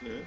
Shit.